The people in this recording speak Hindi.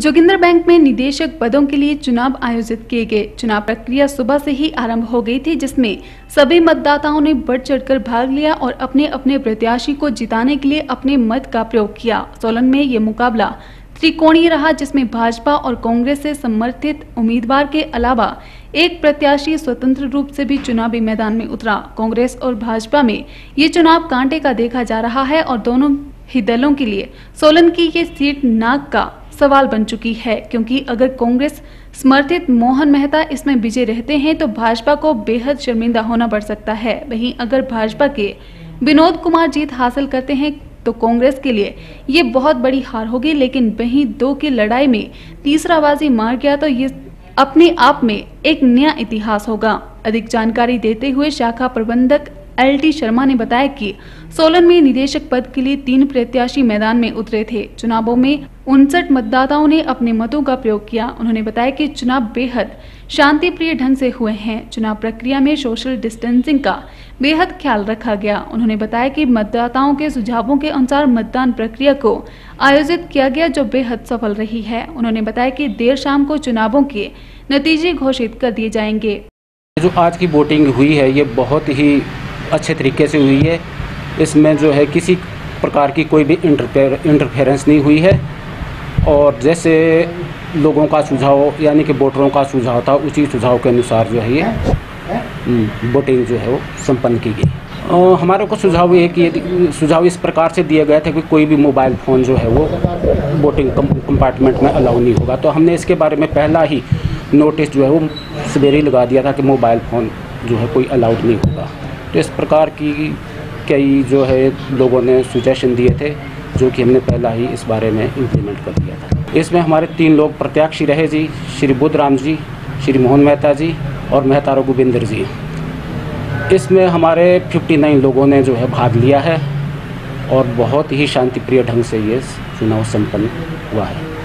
जोगिंदर बैंक में निदेशक पदों के लिए चुनाव आयोजित किए गए। चुनाव प्रक्रिया सुबह से ही आरंभ हो गई थी, जिसमें सभी मतदाताओं ने बढ़ चढ़कर भाग लिया और अपने अपने प्रत्याशी को जिताने के लिए अपने मत का प्रयोग किया। सोलन में ये मुकाबला त्रिकोणीय रहा, जिसमें भाजपा और कांग्रेस से समर्थित उम्मीदवार के अलावा एक प्रत्याशी स्वतंत्र रूप से भी चुनावी मैदान में उतरा। कांग्रेस और भाजपा में ये चुनाव कांटे का देखा जा रहा है और दोनों ही दलों के लिए सोलन की ये सीट नाक का सवाल बन चुकी है, क्योंकि अगर कांग्रेस समर्थित मोहन मेहता इसमें विजय रहते हैं तो भाजपा को बेहद शर्मिंदा होना पड़ सकता है। वहीं अगर भाजपा के विनोद कुमार जीत हासिल करते हैं तो कांग्रेस के लिए ये बहुत बड़ी हार होगी, लेकिन वहीं दो की लड़ाई में तीसरा बाजी मार गया तो ये अपने आप में एक नया इतिहास होगा। अधिक जानकारी देते हुए शाखा प्रबंधक एल टी शर्मा ने बताया कि सोलन में निदेशक पद के लिए तीन प्रत्याशी मैदान में उतरे थे। चुनावों में उनसठ मतदाताओं ने अपने मतों का प्रयोग किया। उन्होंने बताया कि चुनाव बेहद शांति प्रिय ढंग से हुए हैं। चुनाव प्रक्रिया में सोशल डिस्टेंसिंग का बेहद ख्याल रखा गया। उन्होंने बताया कि मतदाताओं के सुझावों के अनुसार मतदान प्रक्रिया को आयोजित किया गया, जो बेहद सफल रही है। उन्होंने बताया कि देर शाम को चुनावों के नतीजे घोषित कर दिए जाएँगे। जो आज की वोटिंग हुई है, ये बहुत ही अच्छे तरीके से हुई है। इसमें जो है किसी प्रकार की कोई भी इंटरफेरेंस नहीं हुई है। और जैसे लोगों का सुझाव यानी कि वोटरों का सुझाव था उसी सुझाव के अनुसार जो है ये हम्म, वोटिंग जो है वो संपन्न की गई। हमारे को सुझाव ये कि सुझाव इस प्रकार से दिए गए थे कि कोई भी मोबाइल फ़ोन जो है वो वोटिंग कंपार्टमेंट में अलाउ नहीं होगा। तो हमने इसके बारे में पहला ही नोटिस जो है वो सवेरे लगा दिया था कि मोबाइल फ़ोन जो है कोई अलाउड नहीं होगा। तो इस प्रकार की कई जो है लोगों ने सुजेशन दिए थे, जो कि हमने पहला ही इस बारे में इम्प्लीमेंट कर दिया था। इसमें हमारे तीन लोग प्रत्याशी रहे जी, श्री बुद्ध राम जी, श्री मोहन मेहता जी और मेहता रघुबिंदर जी। इसमें हमारे 59 लोगों ने जो है भाग लिया है और बहुत ही शांतिप्रिय ढंग से ये चुनाव संपन्न हुआ है।